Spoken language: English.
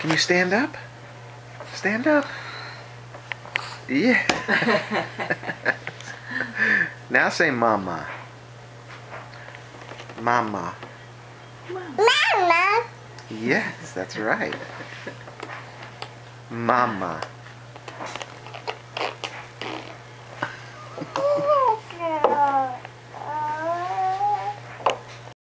Can you stand up? Stand up. Yeah. now say mama. Mama. Mama. Yes, that's right. Mama.